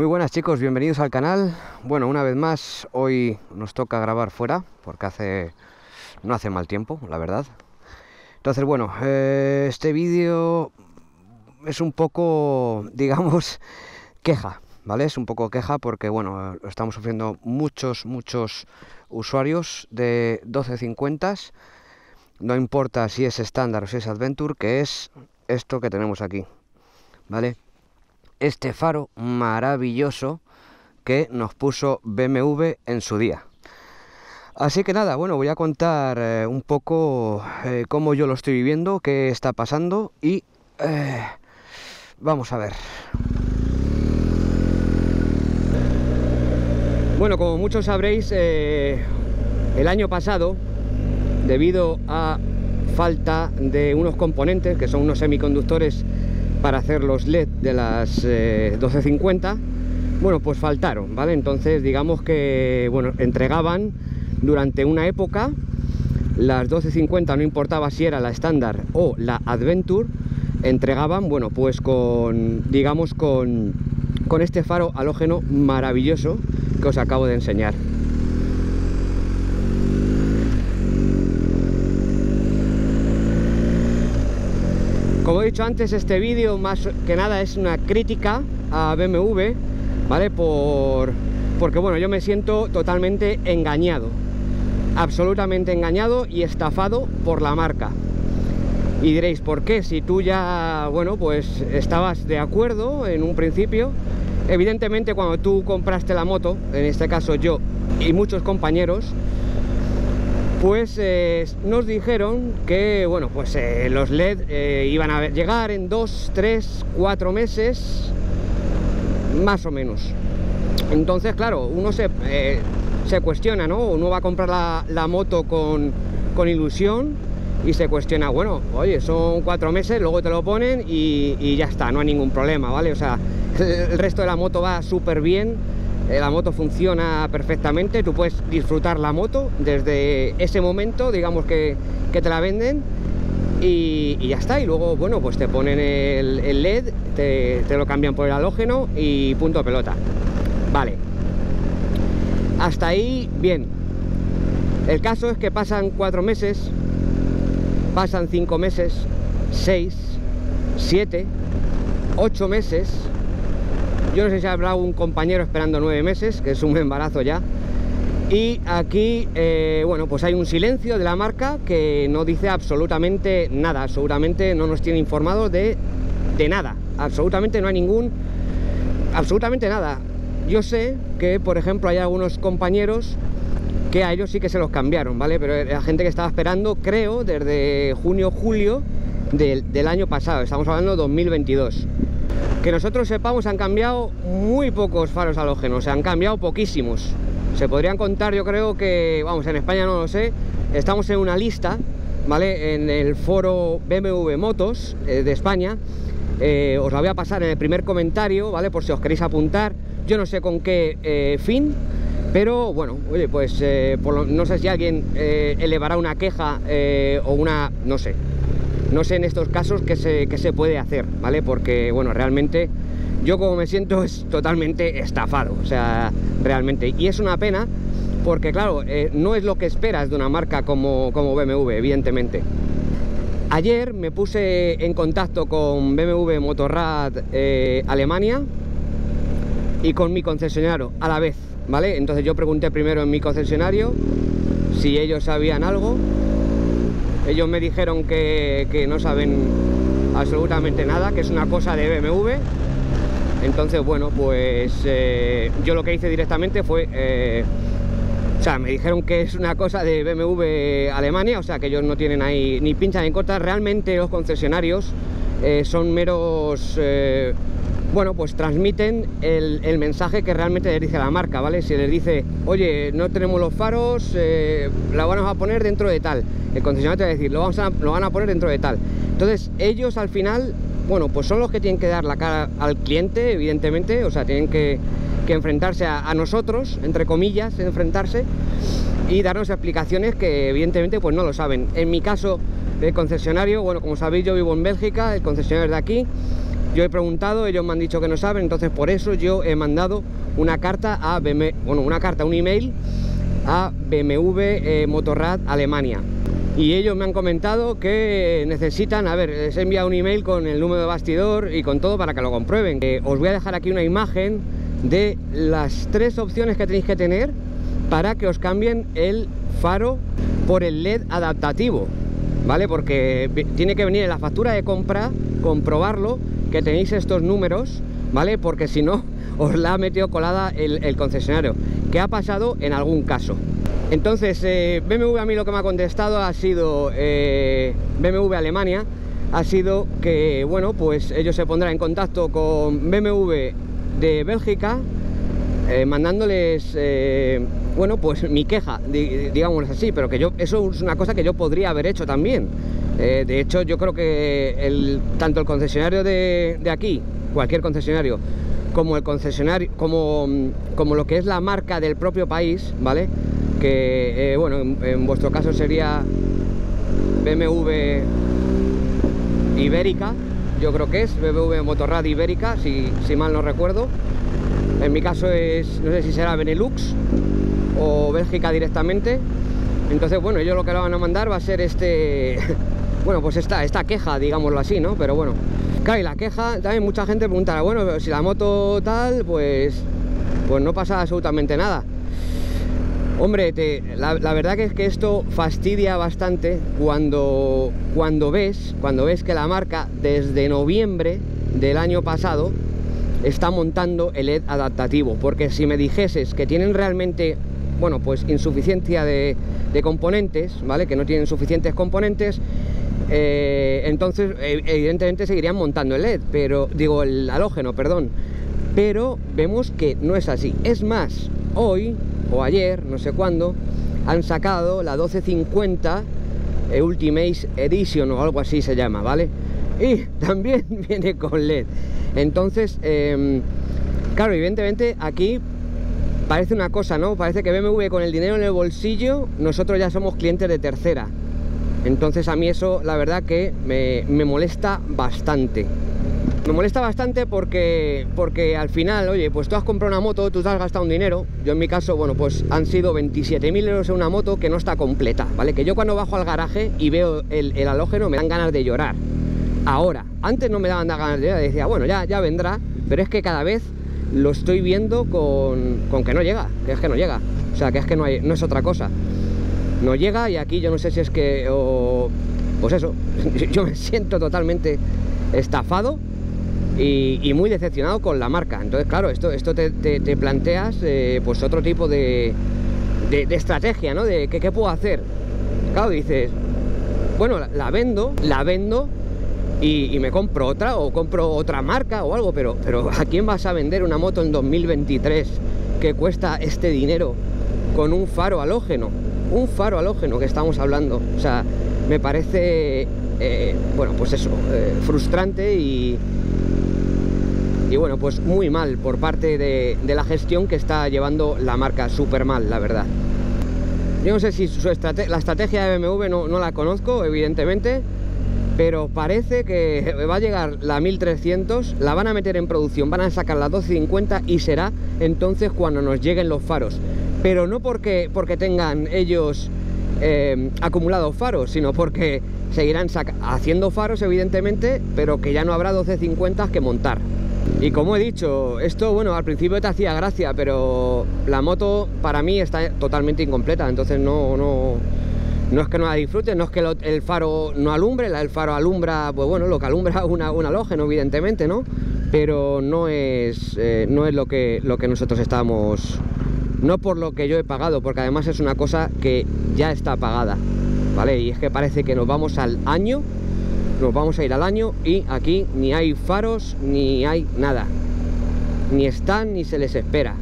Muy buenas chicos, bienvenidos al canal. Bueno, una vez más, hoy nos toca grabar fuera, porque hace no hace mal tiempo, la verdad. Entonces, bueno, eh, este vídeo es un poco, digamos, queja, ¿vale? Es un poco queja porque, bueno, estamos sufriendo muchos, muchos usuarios de 1250 no importa si es estándar o si es adventure, que es esto que tenemos aquí, ¿vale? Este faro maravilloso que nos puso BMW en su día. Así que nada, bueno, voy a contar eh, un poco eh, cómo yo lo estoy viviendo, qué está pasando y eh, vamos a ver. Bueno, como muchos sabréis, el año pasado debido a falta de unos componentes que son unos semiconductores para hacer los LED de las 1250 eh, bueno pues faltaron vale entonces digamos que bueno entregaban durante una época las 1250 no importaba si era la estándar o la adventure entregaban bueno pues con digamos con con este faro halógeno maravilloso que os acabo de enseñar Como he dicho antes, este vídeo más que nada es una crítica a BMW, ¿vale? Por, porque bueno, yo me siento totalmente engañado, absolutamente engañado y estafado por la marca. Y diréis, ¿por qué? Si tú ya, bueno, pues estabas de acuerdo en un principio, evidentemente cuando tú compraste la moto, en este caso yo y muchos compañeros, pues eh, nos dijeron que bueno pues eh, los LED eh, iban a llegar en 2, 3, 4 meses más o menos. Entonces claro uno se, se cuestiona no uno va a comprar la, moto con, con, ilusión y se cuestiona bueno oye son cuatro meses luego te lo ponen y, y ya está no hay ningún problema vale o sea el resto de la moto va súper bien la moto funciona perfectamente, tú puedes disfrutar la moto desde ese momento, digamos que, te la venden y, ya está, y luego, bueno, pues te ponen el, LED, te, lo cambian por el halógeno y punto pelota. Vale. Hasta ahí, bien. El caso es que pasan cuatro meses, pasan cinco meses, seis, siete, ocho meses, yo no sé si habrá un compañero esperando nueve meses, que es un embarazo ya. Y aquí, eh, bueno, pues hay un silencio de la marca que no dice absolutamente nada, absolutamente no nos tiene informados de, de nada, absolutamente no hay ningún, absolutamente nada. Yo sé que, por ejemplo, hay algunos compañeros que a ellos sí que se los cambiaron, ¿vale? Pero la gente que estaba esperando, creo, desde junio, julio del, del año pasado, estamos hablando de 2022 que nosotros sepamos han cambiado muy pocos faros halógenos, se han cambiado poquísimos. Se podrían contar, yo creo que, vamos, en España no lo sé, estamos en una lista, ¿vale? En el foro BMW Motos eh, de España, eh, os la voy a pasar en el primer comentario, ¿vale? Por si os queréis apuntar, yo no sé con qué eh, fin, pero bueno, oye, pues no sé si alguien elevará una queja o una, no sé, no sé en estos casos qué se, se puede hacer, ¿vale? Porque, bueno, realmente yo como me siento es totalmente estafado, o sea, realmente. Y es una pena porque, claro, eh, no es lo que esperas de una marca como, como BMW, evidentemente. Ayer me puse en contacto con BMW Motorrad eh, Alemania y con mi concesionario a la vez, ¿vale? Entonces yo pregunté primero en mi concesionario si ellos sabían algo ellos me dijeron que, no saben absolutamente nada, que es una cosa de BMW. Entonces, bueno, pues eh, yo lo que hice directamente fue... Eh, o sea, me dijeron que es una cosa de BMW Alemania, o sea, que ellos no tienen ahí ni pincha ni corta. Realmente los concesionarios eh, son meros bueno, pues transmiten el, mensaje que realmente les dice la marca, ¿vale? Si les dice, oye, no tenemos los faros, eh, la vamos a poner dentro de tal, el concesionario te va a decir, lo, vamos a, van a poner dentro de tal. Entonces, ellos al final, bueno, pues son los que tienen que dar la cara al cliente, evidentemente, o sea, tienen que, enfrentarse a, nosotros, entre comillas, enfrentarse y darnos explicaciones que evidentemente pues no lo saben. En mi caso, el concesionario, bueno, como sabéis, yo vivo en Bélgica, el concesionario es de aquí, Yo he preguntado, ellos me han dicho que no saben, entonces por eso yo he mandado una carta a BMW, bueno, una carta, un email a BMW eh, Motorrad Alemania. Y ellos me han comentado que necesitan, a ver, les he enviado un email con el número de bastidor y con todo para que lo comprueben. Eh, os voy a dejar aquí una imagen de las tres opciones que tenéis que tener para que os cambien el faro por el LED adaptativo, ¿vale? Porque tiene que venir en la factura de compra, comprobarlo, que tenéis estos números, ¿vale? Porque si no, os la ha metido colada el, concesionario, que ha pasado en algún caso. Entonces, eh, BMW a mí lo que me ha contestado ha sido eh, BMW Alemania, ha sido que, bueno, pues ellos se pondrán en contacto con BMW de Bélgica, eh, mandándoles, bueno, pues mi queja, digamos así, pero que yo, eso es una cosa que yo podría haber hecho también. De hecho, yo creo que el, tanto el concesionario de, de aquí, cualquier concesionario, como el concesionario, como, como lo que es la marca del propio país, ¿vale? Que, eh, bueno, en, vuestro caso sería BMW Ibérica, yo creo que es, BMW Motorrad Ibérica, si, si mal no recuerdo. En mi caso es, no sé si será Benelux o Bélgica directamente. Entonces, bueno, ellos lo que le van a mandar va a ser este, bueno, pues esta, esta queja, digámoslo así, ¿no? Pero bueno, Claro, y la queja, también mucha gente preguntará, bueno, si la moto tal, pues, pues no pasa absolutamente nada. Hombre, la, verdad que es que esto fastidia bastante cuando, cuando ves, cuando ves que la marca desde noviembre del año pasado está montando el LED adaptativo, porque si me dijeses que tienen realmente, bueno, pues insuficiencia de, de componentes, ¿vale? Que no tienen suficientes componentes, eh, entonces e, evidentemente seguirían montando el LED, pero digo el halógeno, perdón, pero vemos que no es así. Es más, hoy o ayer, no sé cuándo, han sacado la 1250 eh, Ultimate Edition o algo así se llama, ¿vale? Y también viene con LED. Entonces, em, claro, evidentemente aquí parece una cosa, ¿no? Parece que BMW con el dinero en el bolsillo, nosotros ya somos clientes de tercera. Entonces a mí eso la verdad que me, molesta bastante. Me molesta bastante porque, porque al final, oye, pues tú has comprado una moto, tú te has gastado un dinero. Yo en mi caso, bueno, pues han sido 27.000 euros en una moto que no está completa, ¿vale? Que yo cuando bajo al garaje y veo el, el halógeno me dan ganas de llorar. Ahora, antes no me daban ganas de llorar, decía, bueno, ya, ya vendrá, pero es que cada vez lo estoy viendo con, con que no llega, que es que no llega. O sea, que es que no, hay, no es otra cosa no llega y aquí yo no sé si es que, pues eso, yo me siento totalmente estafado y, muy decepcionado con la marca. Entonces, claro, esto, esto te, planteas eh, pues otro tipo de, estrategia, ¿no? De ¿qué, puedo hacer. Claro, dices, bueno, la, vendo, la vendo y, me compro otra o compro otra marca o algo, pero, pero ¿a quién vas a vender una moto en 2023 que cuesta este dinero con un faro halógeno? Un faro halógeno que estamos hablando. O sea, me parece, eh, bueno, pues eso, eh, frustrante y, y bueno, pues muy mal por parte de, la gestión que está llevando la marca, súper mal, la verdad. Yo no sé si su la estrategia de BMW no, no, la conozco, evidentemente, pero parece que va a llegar la 1300, la van a meter en producción, van a sacar la 1250 y será entonces cuando nos lleguen los faros pero no porque, porque tengan ellos eh, acumulados faros, sino porque seguirán haciendo faros, evidentemente, pero que ya no habrá 1250 que montar. Y como he dicho, esto, bueno, al principio te hacía gracia, pero la moto para mí está totalmente incompleta, entonces no, no, no es que no la disfrute, no es que el faro no alumbre, el faro alumbra, pues bueno, lo que alumbra una, un halógeno, evidentemente, ¿no? Pero no es, eh, no es lo, que, lo que nosotros estamos no por lo que yo he pagado, porque además es una cosa que ya está pagada, ¿vale? Y es que parece que nos vamos al año, nos vamos a ir al año y aquí ni hay faros ni hay nada, ni están ni se les espera.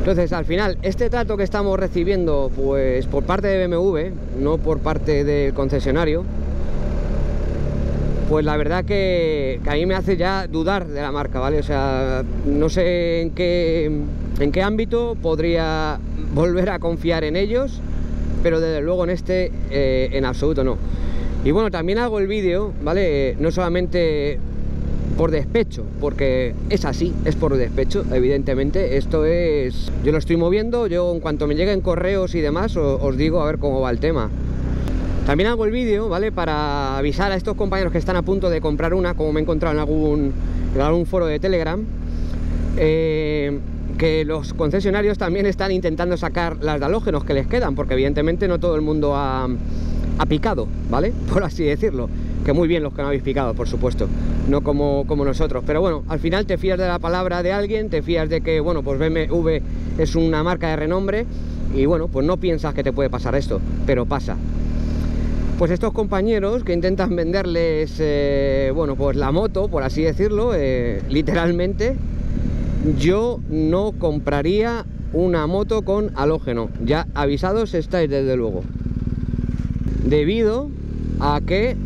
Entonces, al final, este trato que estamos recibiendo, pues por parte de BMW, no por parte del concesionario, pues la verdad que, que, a mí me hace ya dudar de la marca, ¿vale? O sea, no sé en qué en qué ámbito podría volver a confiar en ellos, pero desde luego en este eh, en absoluto no. Y bueno, también hago el vídeo, ¿vale? No solamente por despecho, porque es así, es por despecho, evidentemente. Esto es. Yo lo estoy moviendo, yo en cuanto me lleguen correos y demás, os, digo a ver cómo va el tema. También hago el vídeo, ¿vale? Para avisar a estos compañeros que están a punto de comprar una, como me he encontrado en algún, en algún foro de Telegram, eh, que los concesionarios también están intentando sacar las de halógenos que les quedan, porque evidentemente no todo el mundo ha picado, ¿vale? Por así decirlo. Que muy bien los que no habéis picado, por supuesto, no como, como nosotros. Pero bueno, al final te fías de la palabra de alguien, te fías de que, bueno, pues BMW es una marca de renombre y bueno, pues no piensas que te puede pasar esto, pero pasa. Pues estos compañeros que intentan venderles, eh, bueno, pues la moto, por así decirlo, eh, literalmente, yo no compraría una moto con halógeno. Ya avisados estáis desde luego. Debido a que,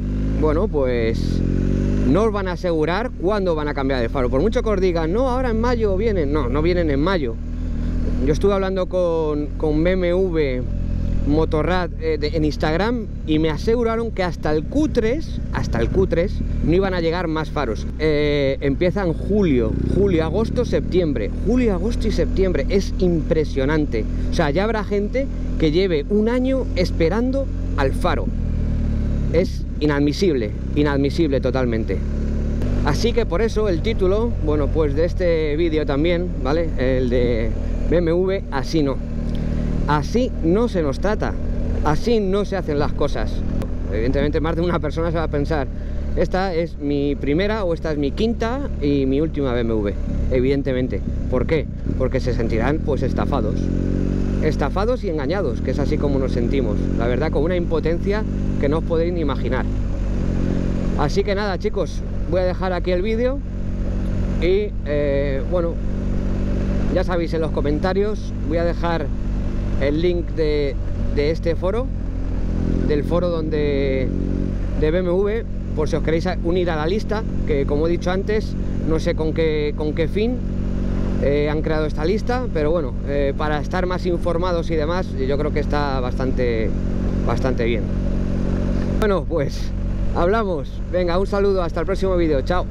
bueno, pues no os van a asegurar cuándo van a cambiar de faro. Por mucho que os digan, no, ahora en mayo vienen. No, no vienen en mayo. Yo estuve hablando con, con BMW Motorrad eh, en Instagram y me aseguraron que hasta el Q3, hasta el Q3, no iban a llegar más faros. Eh, empiezan julio, julio, agosto, septiembre. Julio, agosto y septiembre. Es impresionante. O sea, ya habrá gente que lleve un año esperando al faro. Es inadmisible, inadmisible totalmente. Así que por eso el título, bueno, pues de este vídeo también, ¿vale? El de BMW, así no. Así no se nos trata, así no se hacen las cosas. Evidentemente más de una persona se va a pensar, esta es mi primera o esta es mi quinta y mi última BMW, evidentemente. ¿Por qué? Porque se sentirán pues estafados. Estafados y engañados, que es así como nos sentimos. La verdad, con una impotencia que no os podéis ni imaginar. Así que nada, chicos, voy a dejar aquí el vídeo y eh, bueno, ya sabéis en los comentarios, voy a dejar el link de, este foro, del foro donde de BMW, por si os queréis unir a la lista, que como he dicho antes, no sé con qué, con qué fin eh, han creado esta lista, pero bueno, eh, para estar más informados y demás, yo creo que está bastante, bastante bien. Bueno, pues hablamos. Venga, un saludo, hasta el próximo vídeo. Chao.